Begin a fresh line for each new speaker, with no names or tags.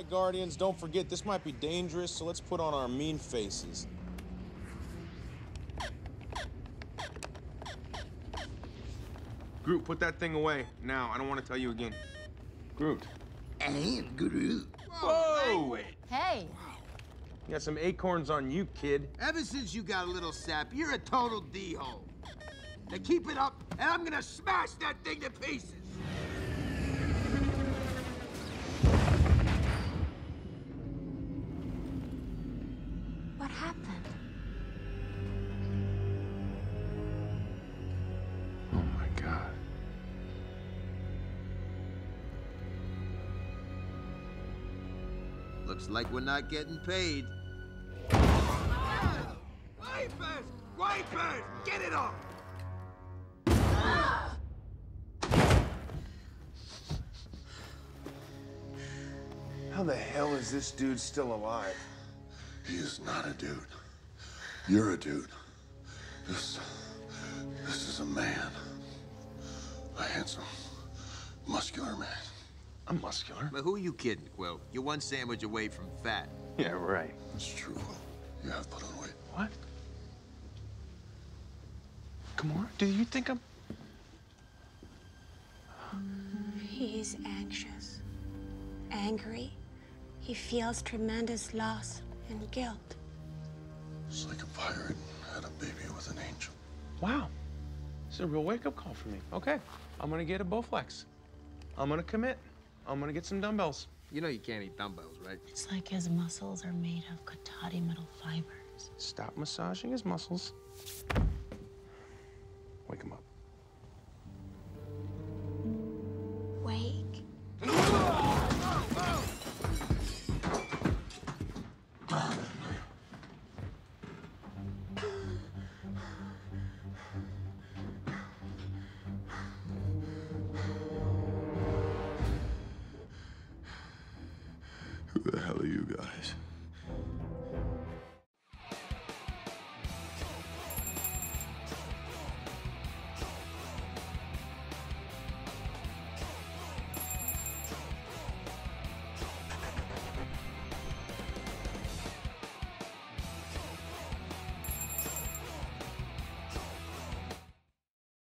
right, Guardians, don't forget this might be dangerous, so let's put on our mean faces. Groot, put that thing away. Now, I don't want to tell you again. Groot.
And Groot.
Whoa!
Hey,
You got some acorns on you, kid.
Ever since you got a little sap, you're a total D-hole. Now keep it up, and I'm gonna smash that thing to pieces.
Oh my god.
Looks like we're not getting paid. Wipers! Wipers! Get it off!
How the hell is this dude still alive?
He is not a dude. You're a dude. This. This is a man. Muscular man.
I'm muscular.
But who are you kidding, Quill? You're one sandwich away from fat.
Yeah, right.
It's true. You have put on weight.
What? Gamora, do you think I'm.
He's anxious, angry. He feels tremendous loss and guilt.
It's like a pirate had a baby with an angel.
Wow. It's a real wake up call for me. Okay. I'm gonna get a Bowflex. I'm gonna commit. I'm gonna get some dumbbells.
You know you can't eat dumbbells, right?
It's like his muscles are made of Cotati metal fibers.
Stop massaging his muscles.
Who the hell are you guys?